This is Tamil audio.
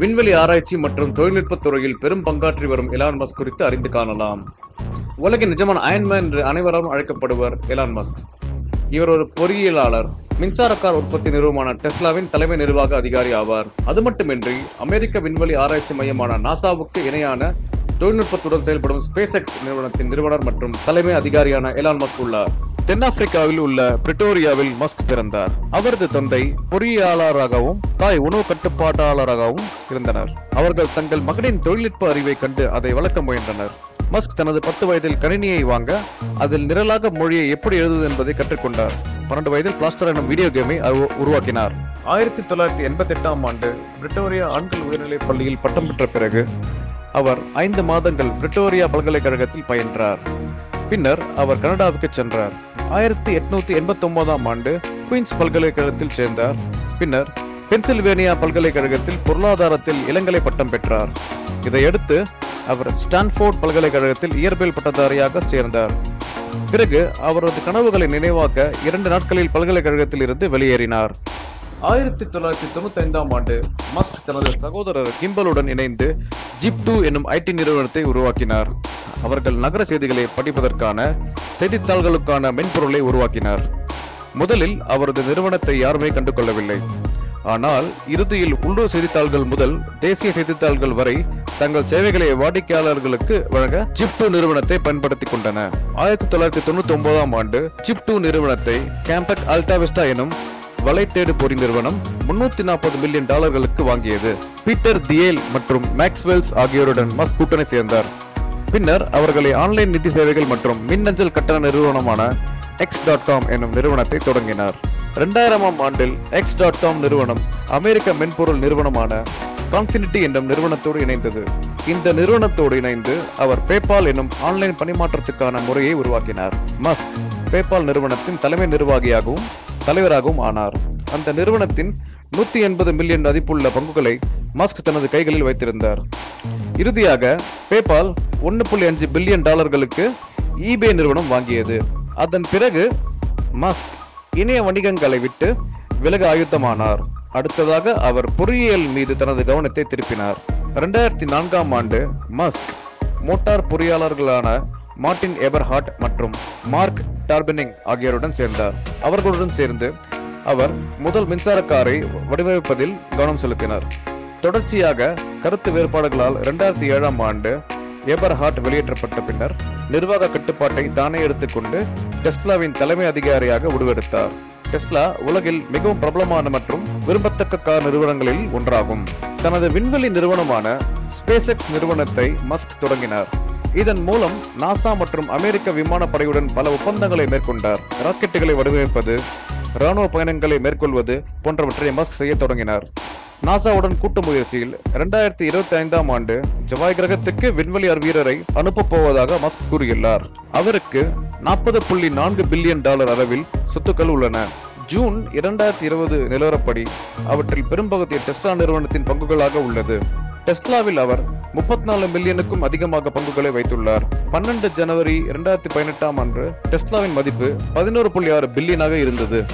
விண்வெளி ஆராய்ச்சி மற்றும் தொழில்நுட்பத் துறையில் பெரும் பங்காற்றி வரும் எலான் மஸ்க் குறித்து அறிந்து காணலாம். உலகின் நிஜமான அயன்மேன் என்று அனைவராலும் அழைக்கப்படுவர் எலான் மஸ்க் இவர் ஒரு பொறியியலாளர் மின்சார கார் உற்பத்தி நிறுவனமான டெஸ்லாவின் தலைமை நிர்வாக அதிகாரி ஆவார். அது மட்டுமின்றி அமெரிக்க விண்வெளி ஆராய்ச்சி மையமான நாசாவுக்கு இணையான தொழில்நுட்பத்துடன் செயல்படும் ஸ்பேஸ் எக்ஸ் நிறுவனத்தின் நிறுவனர் மற்றும் தலைமை அதிகாரியான எலான் மஸ்க் உள்ளார். தென்னாப்பிரிக்காவில் உள்ள பிரிட்டோரியாவில் மஸ்க் பிறந்தார். அவரது தந்தை பொறியியலாளராகவும் தாய் உணவு கட்டுப்பாட்டாளராகவும் இருந்தனர். அவர்கள் தங்கள் மகனின் தொழில்நுட்ப அறிவை கண்டு அதை வளர்க்க முயன்றனர். மஸ்க் தனது பத்து வயதில் கணினியை வாங்க அதில் நிரலாக மொழியை எப்படி எழுதுவது என்பதை கற்றுக்கொண்டார். பன்னெண்டு வயதில் பிளாஸ்டர் எனும் வீடியோ கேமை உருவாக்கினார். ஆயிரத்தி தொள்ளாயிரத்தி எண்பத்தி எட்டாம் ஆண்டு பிரிட்டோரியா ஆண்கள் உயர்நிலைப் பள்ளியில் பட்டம் பெற்ற பிறகு அவர் ஐந்து மாதங்கள் பிரிட்டோரியா பல்கலைக்கழகத்தில் பயின்றார். பின்னர் அவர் கனடாவுக்கு சென்றார். ஆயிரத்தி எட்நூத்தி எண்பத்தி ஒன்பதாம் ஆண்டு குயின்ஸ் பல்கலைக்கழகத்தில் சேர்ந்தார். பின்னர் பென்சில்வேனியா பல்கலைக்கழகத்தில் பொருளாதாரத்தில் இளங்கலை பட்டம் பெற்றார். இதையடுத்து அவர் ஸ்டான்ஃபோர்ட் பல்கலைக்கழகத்தில் இயற்பியல் பட்டதாரியாக சேர்ந்தார். பிறகு அவரது கனவுகளை நினைவாக்க இரண்டு நாட்களில் பல்கலைக்கழகத்தில் இருந்து வெளியேறினார். ஆயிரத்தி தொள்ளாயிரத்தி தொண்ணூத்தி ஐந்தாம் ஆண்டு மஸ்க் தனது சகோதரர் கிம்பலுடன் இணைந்து ஜிப் டூ என்னும் ஐடி நிறுவனத்தை உருவாக்கினார். அவர்கள் நகர செய்திகளை படிப்பதற்கான செய்தித்தாள்களுக்கான மென்பொருளை உருவாக்கினார். முதலில் அவரது நிறுவனத்தை யாருமே கண்டுகொள்ளவில்லை. ஆனால் இறுதியில் உள்ளூர் செய்தித்தாள்கள் முதல் தேசிய செய்தித்தாள்கள் வரை தங்கள் சேவைகளை வாடிக்கையாளர்களுக்கு வழங்க ஜிப்டூ நிறுவனத்தை பயன்படுத்தி கொண்டன. ஆயிரத்தி தொள்ளாயிரத்தி தொண்ணூத்தி ஒன்பதாம் ஆண்டு ஜிப்டூ நிறுவனத்தை கேம்பக் அல்டாவிஸ்டா எனும் வலைத்தேடு பொறி நிறுவனம் முன்னூத்தி நாற்பது மில்லியன் டாலர்களுக்கு வாங்கியது. பீட்டர் தியேல் மற்றும் மேக்ஸ்வெல்ஸ் ஆகியோருடன் மஸ்க் கூட்டணி சேர்ந்தார். பின்னர் அவர்களை ஆன்லைன் நிதி சேவைகள் மற்றும் மின்னஞ்சல் கட்டண நிறுவனமான எக்ஸ் டாட் காம் என்னும் நிறுவனத்தை தொடங்கினார். இரண்டாயிரமாம் ஆண்டில் எக்ஸ் டாட் காம் நிறுவனம் அமெரிக்க மென்பொருள் நிறுவனமான கான்ஃபினிட்டி என்னும் நிறுவனத்தோடு இணைந்தது. இந்த நிறுவனத்தோடு இணைந்து அவர் பேபால் என்னும் ஆன்லைன் பணிமாற்றத்துக்கான முறையை உருவாக்கினார். மஸ்க் பேபால் நிறுவனத்தின் தலைமை நிர்வாகியாகவும் தலைவராகவும் ஆனார். அந்த நிறுவனத்தின் நூத்தி எண்பது மில்லியன் மதிப்புள்ள பங்குகளை மஸ்க் தனது கைகளில் வைத்திருந்தார். இறுதியாக பேபால் ஒன்று புள்ளி அஞ்சு பில்லியன் டாலர்களுக்கு ஈபே நிறுவனம் வாங்கியது. அதன் பிறகு மஸ்க் இணைய வணிகங்களை விட்டு விலக ஆயுத்தமானார் அடுத்ததாக அவர் பொறியியல் மீது தனது கவனத்தை திருப்பினார். இரண்டாயிரத்தி நான்காம் ஆண்டு மஸ்க் மோட்டார் பொறியாளர்களான மார்டின் எபர்ஹார்ட் மற்றும் மார்க் டார்பெனிங் ஆகியோருடன் சேர்ந்தார். அவர்களுடன் சேர்ந்து அவர் முதல் மின்சார காரை வடிவமைப்பதில் கவனம் செலுத்தினார். தொடர்ச்சியாக கருத்து வேறுபாடுகளால் இரண்டாயிரத்தி ஏழாம் ஆண்டு எபர்ஹார்ட் வெளியேற்றப்பட்ட பின்னர் நிர்வாக கட்டுப்பாட்டை தானே எடுத்துக்கொண்டு டெஸ்லாவின் தலைமை அதிகாரியாக உருவெடுத்தார். டெஸ்லா உலகில் மிகவும் பிரபலமான மற்றும் விரும்பத்தக்க கார் நிறுவனங்களில் ஒன்றாகும். தனது விண்வெளி நிறுவனமான ஸ்பேஸ் நிறுவனத்தை மஸ்க் தொடங்கினார். இதன் மூலம் நாசா மற்றும் அமெரிக்க விமானப்படையுடன் பல ஒப்பந்தங்களை மேற்கொண்டார். ராக்கெட்டுகளை வடிவமைப்பது ராணுவ பயணங்களை மேற்கொள்வது போன்றவற்றை மஸ்க் செய்ய தொடங்கினார். நாசாவுடன் கூட்டு முயற்சியில் இரண்டாயிரத்தி இருபத்தி ஐந்தாம் ஆண்டு ஜவாய் கிரகத்துக்கு விண்வெளி வீரரை அனுப்பப் போவதாக மஸ்க் கூறியுள்ளார். அவருக்கு நாற்பது புள்ளி நான்கு பில்லியன் டாலர் அளவில் சொத்துக்கள் உள்ளன. ஜூன் இரண்டாயிரத்தி இருபது நிலவரப்படி அவற்றில் பெரும்பகுதி டெஸ்லா நிறுவனத்தின் பங்குகளாக உள்ளது. டெஸ்லாவில் அவர் முப்பத்தி நாலு மில்லியனுக்கும் அதிகமாக பங்குகளை வைத்துள்ளார். பன்னெண்டு ஜனவரி இரண்டாயிரத்தி பதினெட்டாம் அன்று டெஸ்லாவின் மதிப்பு பதினோரு புள்ளி ஆறு பில்லியனாக இருந்தது.